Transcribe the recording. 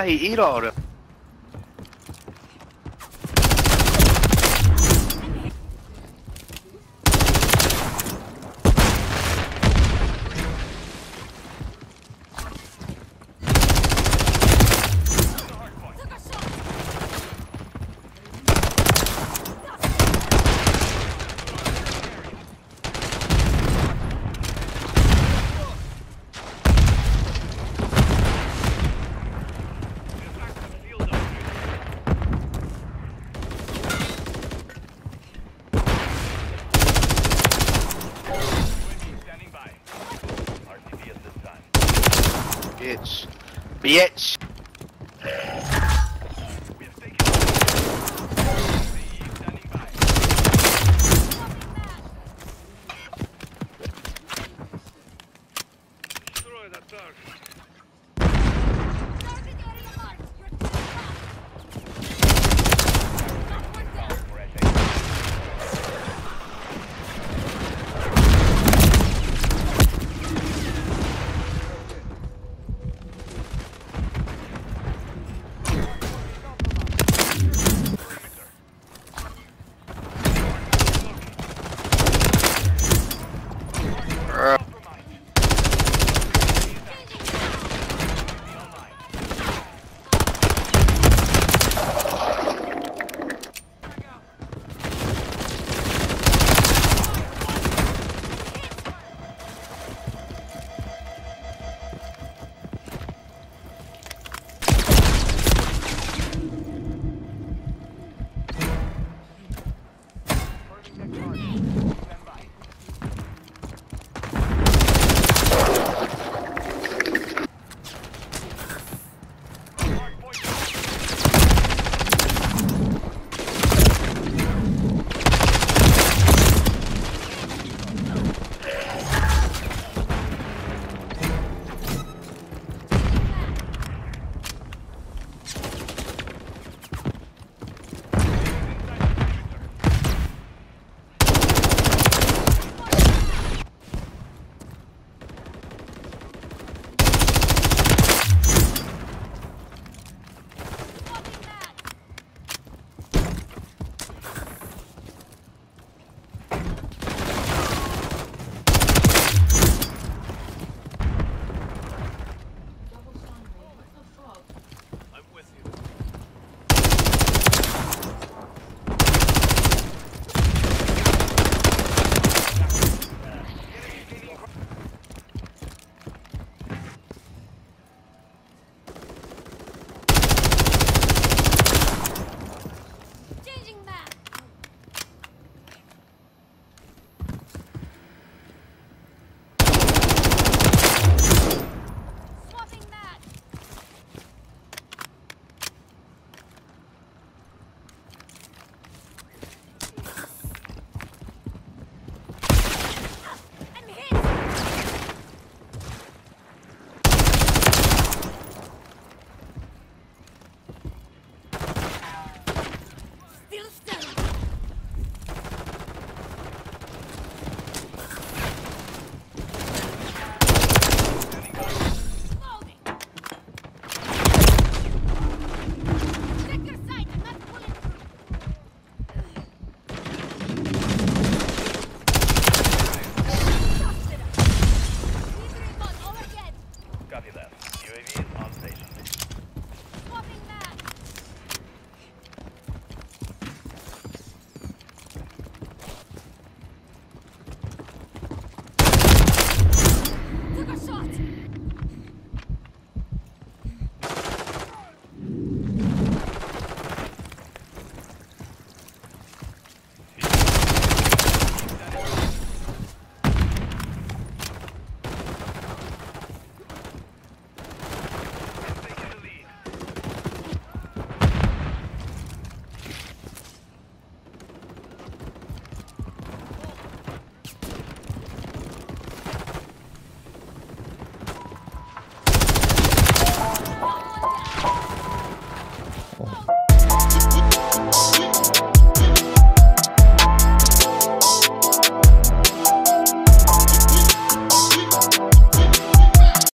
Hey, eat all them. Bitch.